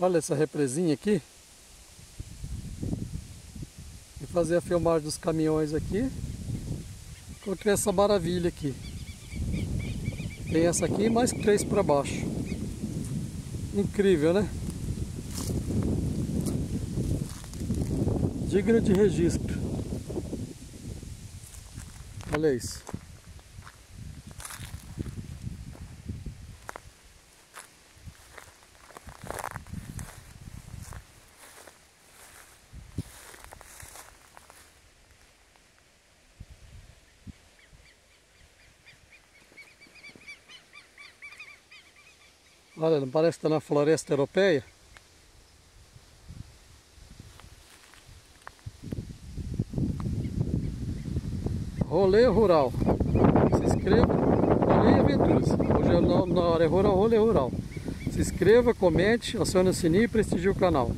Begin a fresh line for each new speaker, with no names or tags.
Olha essa represinha aqui. E fazer a filmagem dos caminhões aqui. Encontrei essa maravilha aqui. Tem essa aqui e mais três para baixo. Incrível, né? Digno de registro. Olha isso. Olha, não parece que está na floresta europeia? Rolê Rural. Se inscreva, Rolê Aventuras. Hoje é na, na área rural, Rolê Rural. Se inscreva, comente, acione o sininho e prestigie o canal.